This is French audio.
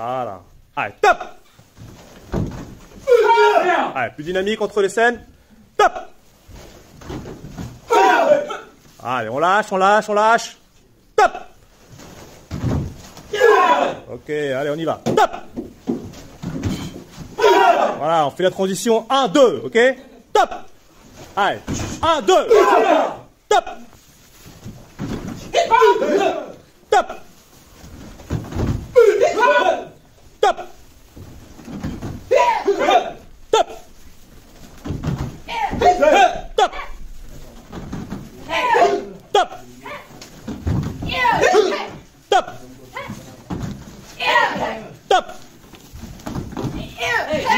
Voilà. Allez, top. Allez, plus dynamique entre les scènes. Top. Allez, on lâche, on lâche, on lâche. Top. Ok, allez, on y va. Top. Voilà, on fait la transition. 1, 2, ok. Top. Allez, 1, 2 Top Top 嘿嘿